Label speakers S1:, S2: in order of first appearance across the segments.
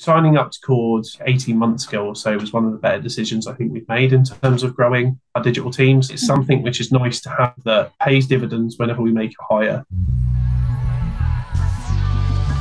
S1: Signing up to Cord 18 months ago or so was one of the better decisions I think we've made in terms of growing our digital teams. It's mm. something which is nice to have that pays dividends whenever we make a hire.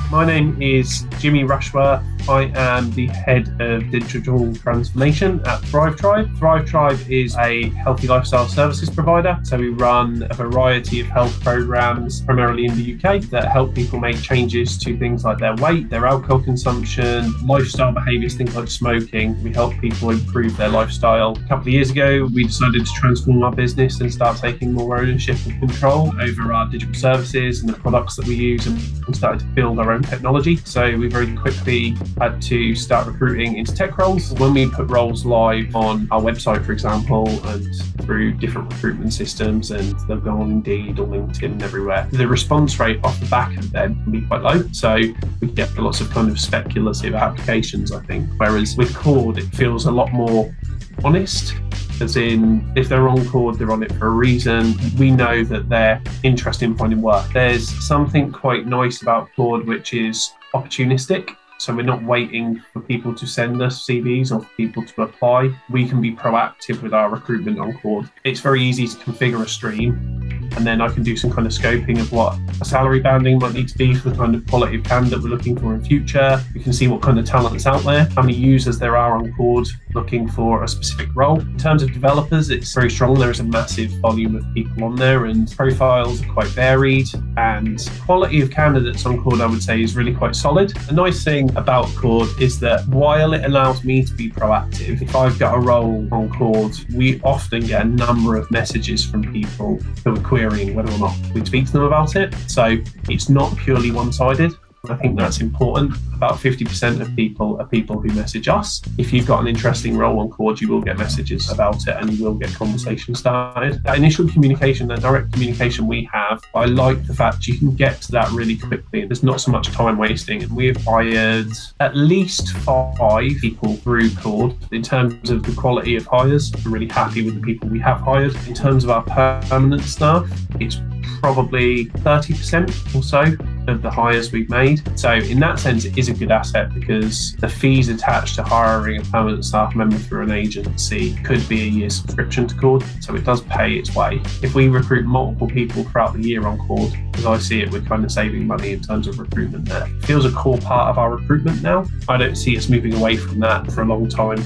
S1: My name is Jimmy Rushworth. I am the head of digital transformation at Thrive Tribe. Thrive Tribe is a healthy lifestyle services provider. So we run a variety of health programs, primarily in the UK, that help people make changes to things like their weight, their alcohol consumption, lifestyle behaviors, things like smoking. We help people improve their lifestyle. A couple of years ago, we decided to transform our business and start taking more ownership and control over our digital services and the products that we use and started to build our own technology. So we very quickly had to start recruiting into tech roles. When we put roles live on our website, for example, and through different recruitment systems, and they've gone on Indeed or LinkedIn everywhere, the response rate off the back of them can be quite low. So we get lots of kind of speculative applications, I think. Whereas with Cord, it feels a lot more honest as in if they're on Cord they're on it for a reason we know that they're interested in finding work there's something quite nice about Cord which is opportunistic so we're not waiting for people to send us CVs or for people to apply. We can be proactive with our recruitment on Cord. It's very easy to configure a stream and then I can do some kind of scoping of what a salary banding might need to be for the kind of quality of candidate we're looking for in future. We can see what kind of talent is out there, how many users there are on Cord looking for a specific role. In terms of developers, it's very strong. There is a massive volume of people on there, and profiles are quite varied. And quality of candidates on Cord, I would say, is really quite solid. The nice thing about Cord is that while it allows me to be proactive, if I've got a role on Cord, we often get a number of messages from people who are whether or not we speak to them about it. So it's not purely one sided. I think that's important. About 50% of people are people who message us. If you've got an interesting role on Cord, you will get messages about it and you will get conversations started. That initial communication, that direct communication we have, I like the fact you can get to that really quickly. There's not so much time wasting. And we have hired at least five people through Cord. In terms of the quality of hires, I'm really happy with the people we have hired. In terms of our permanent staff, it's probably 30% or so of the hires we've made. So in that sense, it is a good asset because the fees attached to hiring a permanent staff member through an agency could be a year subscription to Cord. So it does pay its way. If we recruit multiple people throughout the year on Cord, as I see it, we're kind of saving money in terms of recruitment there. It feels a core part of our recruitment now. I don't see us moving away from that for a long time.